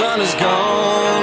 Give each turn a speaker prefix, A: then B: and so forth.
A: sun is gone.